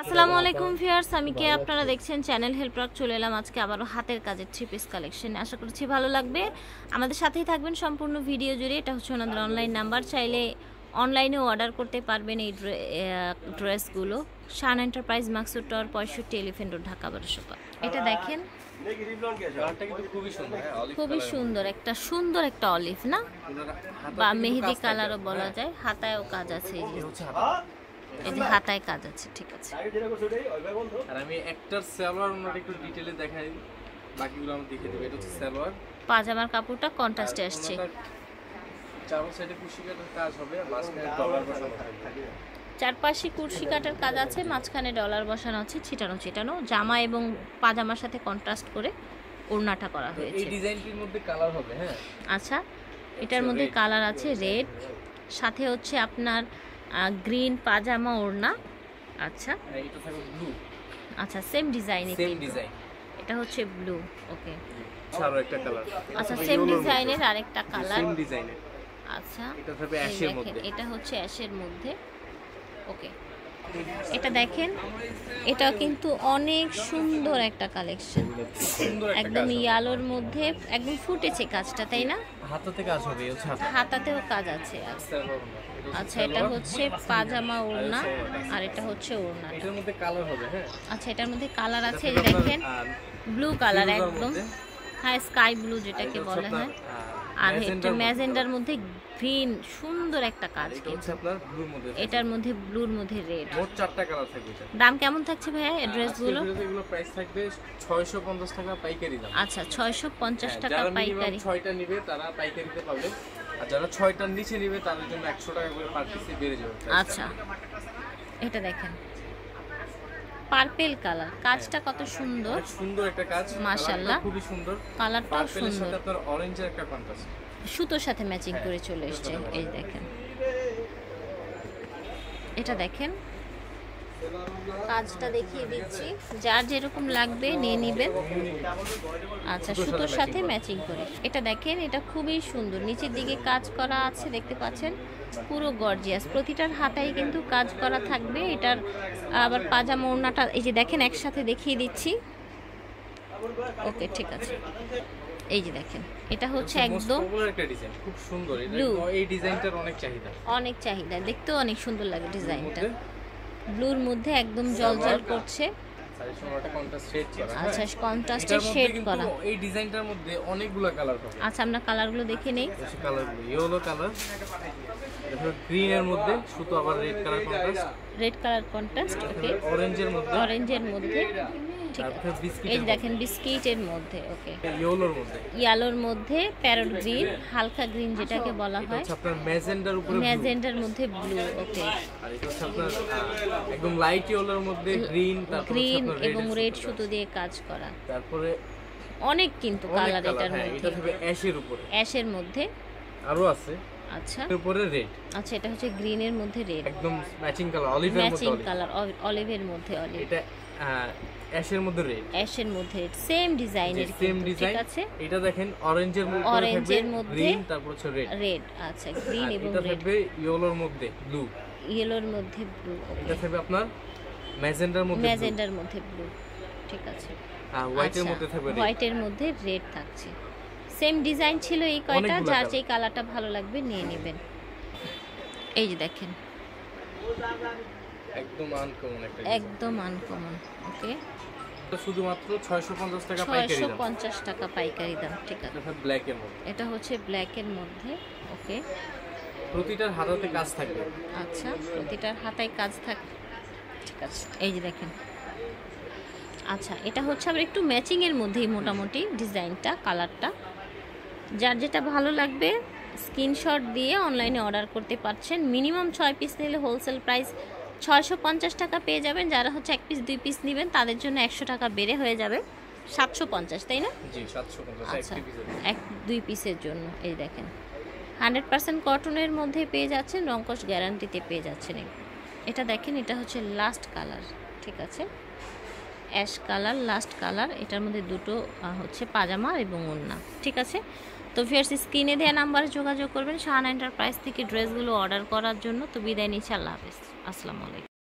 আসসালামু আলাইকুম ভিউয়ার্স আমি কে? আপনারা দেখছেন চ্যানেল হেল্পরাক চলে এলাম আজকে আবারও হাতের কাজের থ্রি পিস কালেকশন আশা করছি ভালো লাগবে। আমাদের সাথেই থাকবেন সম্পূর্ণ ভিডিও জুড়ে। এটা হচ্ছে ওনাদের অনলাইন নাম্বার চাইলে অনলাইনেও অর্ডার করতে পারবেন এই ড্রেসগুলো শান এন্টারপ্রাইজ মাকসুদ টাওয়ার পঁয়ষট্টি এলিফেন্ট রোড ঢাকা বারোশো এটা দেখেন। খুবই সুন্দর। একটা সুন্দর একটা অলিভ না? বা মেহেদি কালারও বলা যায়। হাতায়ও কাজ আছে এই যে হাতায় কাজ আছে ঠিক আছে। আর আমি একটার সালোয়ার ওনাটা একটু ডিটেইলে দেখাই। বাকিগুলো আমি দেখে দেবো এটা হচ্ছে সালোয়ার। পাজামার কাপড়টা কন্ট্রাস্টে আসছে। চার সাইডে কুশি কাটার কাজ হবে মাঝখানে ডলার বসানো চারপাশে কুর্সি কাটার কাজ আছে মাঝখানে ডলার বসানো আছে ছিটানো ছিটানো। জামা এবং পাজামার সাথে কন্ট্রাস্ট করে ওড়নাটা করা তো এই হয়েছে। ডিজাইনটির মধ্যে কালার হবে হ্যাঁ? আচ্ছা এটার মধ্যে কালার আছে রেড সাথে হচ্ছে আপনার গ্রিন পাজামা ওড়না। আচ্ছা। এটা থাকবে ব্লু আচ্ছা সেম ডিজাইনে সেম ডিজাইন এটা হচ্ছে ব্লু ওকে আরও একটা কালার আচ্ছা সেম ডিজাইনের আরেকটা কালার সেম ডিজাইনের আচ্ছা এটা থাকবে অ্যাশের দেখেন, মধ্যে। এটা হচ্ছে অ্যাশের মধ্যে ওকে এটা দেখেন এটা কিন্তু অনেক সুন্দর একটা কালেকশন একদম ইয়ালোর মধ্যে একদম ফুটেছে কাজটা তাই না? হাতাতে কাজ হবে হাতাতেও কাজ আছে। আচ্ছা এটা হচ্ছে পাজামা ওড়না আর এটা হচ্ছে ওড়না। এটার মধ্যে কালার হবে হ্যাঁ? আচ্ছা এটার মধ্যে কালার আছে দেখেন। ব্লু কালার একদম। হ্যাঁ স্কাই ব্লু যেটাকে বলা হয়। আহ, আর মধ্যে। ম্যাজেন্ডার মধ্যে গ্রিন সুন্দর একটা কাজ কিন্তু। আপনার ব্লুর মধ্যে এটার মধ্যে ব্লুর মধ্যে রেড মোট চারটা কালার থাকবে দাম কেমন থাকছে ভাইয়া ড্রেসগুলো আজকের ভিডিওতে এগুলো প্রাইস থাকবে 650 টাকা পাইকারি দাম। আচ্ছা ছয়শো পঞ্চাশ হ্যাঁ, টাকা যারা পাইকারি। 6টা নেবে তারা পাইকারিতে পাবে। আর যারা 6টার নিচে নেবে তাদের জন্য 100 টাকা করে পার পিসে বেড়ে যাবে আচ্ছা এটা দেখেন। Purple colour. কাজটা কত সুন্দর। সুন্দর একটা কাজ। মাশাআল্লাহ। খুবই সুন্দর। কালারটাও সুন্দর। তার আপনার অরেঞ্জের একটা কন্ট্রাস্ট সুতোর সাথে ম্যাচিং হ্যাঁ, করে চলে এসেছে। এই দেখেন। এটা দেখেন। কাজটা দেখিয়ে দিচ্ছি। যার যেরকম লাগবে নিয়ে নিবেন। আচ্ছা সুতোর সাথে ম্যাচিং করে। এটা দেখেন এটা খুবই সুন্দর। নিচের দিকে কাজ করা আছে দেখতে পাচ্ছেন? পুরো গর্জিয়াস। প্রতিটার হাতায় কিন্তু কাজ করা থাকবে। এটার আবার পাজামা ওড়নাটা এই যে দেখেন একসাথে দেখিয়ে দিচ্ছি। ওকে ঠিক আছে। এই যে দেখেন এটা হচ্ছে একদম খুব সুন্দর। এই ডিজাইনটার অনেক চাহিদা। অনেক চাহিদা। দেখতেও অনেক সুন্দর লাগে ডিজাইনটা। ব্লুর মধ্যে একদম জল জল করছে। কন্ট্রাস্ট শেড হ্যাঁ। আচ্ছা মধ্যে শেড কিন্তু করা। এই ডিজাইনটার মধ্যে অনেকগুলো কালার পাবে। আচ্ছা আমরা কালারগুলো দেখে নেই। কালারগুলো ইয়েলো কালার গ্রিন এর মধ্যে শুধু আবার red colour contrast red colour contrast okay অরেঞ্জের মধ্যে। অরেঞ্জের মধ্যে। এই দেখেন বিস্কিটের মধ্যে ওকে ইয়েলোর মধ্যে। ইয়ালোর মধ্যে প্যারট গ্রিন হালকা গ্রিন যেটাকে বলা এটা হয়। হচ্ছে আপনার ম্যাজেন্ডার উপরে ম্যাজেন্ডার মধ্যে ব্লু ওকে আর এটা আপনার একদম লাইট ইয়েলোর মধ্যে গ্রিন তারপর গ্রিন এবং রেড সুতো দিয়ে কাজ করা। তারপরে অনেক কিন্তু কালার এটার হ্যাঁ মধ্যে। এটা হবে অ্যাশের উপরে। অ্যাশের মধ্যে। আরও আছে। আচ্ছা। এর উপরে রেড আচ্ছা এটা হচ্ছে গ্রিনের মধ্যে রেড একদম ম্যাচিং কালার অলিভের মধ্যে ম্যাচিং। কালার অলিভের মধ্যে অলিভ এটা অ্যাশের মধ্যে রেড অ্যাশের মধ্যে সেম ডিজাইনের সেম ঠিক ডিজাইন আছে? এটা দেখেন অরেঞ্জের মধ্যে এর মধ্যে গ্রিন তারপর হচ্ছে রেড রেড আচ্ছা গ্রিন এবং রেড এটা থাকবে ইয়েলোর মধ্যে ব্লু ইয়েলোর মধ্যে ব্লু এটা থাকবে আপনার ম্যাজেন্ডার মধ্যে ম্যাজেন্ডার মধ্যে ব্লু ঠিক আছে। আর হোয়াইটের মধ্যে থাকবে। হোয়াইটের মধ্যে রেড থাকছে। সেম ডিজাইন ছিল এই কয়টা যার যেই কালারটা ভালো লাগবে নিয়ে নেবেন। এই যে দেখেন। একদম আনকমন একটা একদম আনকমন ওকে শুধুমাত্র 650 টাকা পাইকারি দাম। পঞ্চাশ টাকা পাইকারি দাম ঠিক আছে। এটা ব্ল্যাক এর মধ্যে। এটা হচ্ছে ব্ল্যাকের মধ্যে ওকে প্রতিটার হাতাতে কাজ থাকবে। আচ্ছা প্রতিটার হাতায় কাজ থাক ঠিক আছে এই যে দেখেন। আচ্ছা এটা হচ্ছে আবার একটু ম্যাচিংয়ের মধ্যেই মোটামুটি ডিজাইনটা কালারটা। যার যেটা ভালো লাগবে স্ক্রিনশট দিয়ে অনলাইনে অর্ডার করতে পারছেন। মিনিমাম ছয় পিস নিলে হোলসেল প্রাইস ছয়শো পঞ্চাশ টাকা পেয়ে যাবেন। যারা হচ্ছে এক পিস দুই পিস নেবেন তাদের জন্য একশো টাকা বেড়ে হয়ে যাবে। সাতশো পঞ্চাশ তাই না? জি 750 আচ্ছা এক দুই পিসের জন্য এই দেখেন। হান্ড্রেড পার্সেন্ট কটনের মধ্যে পেয়ে যাচ্ছেন রঙ্কশ গ্যারান্টিতে পেয়ে যাচ্ছেন। এটা দেখেন এটা হচ্ছে লাস্ট কালার ঠিক আছে? অ্যাশ কালার, লাস্ট কালার, এটার মধ্যে দুটো হচ্ছে পাজামা এবং ওড়না, ঠিক আছে? তো ফিয়ার্স স্ক্রিনে দেওয়া নাম্বারে যোগাযোগ করবেন শাহানা এন্টারপ্রাইজ থেকে ড্রেসগুলো অর্ডার করার জন্য। তো বিদায় নিচ্ছি, আল্লাহ হাফেজ। আসসালামু আলাইকুম।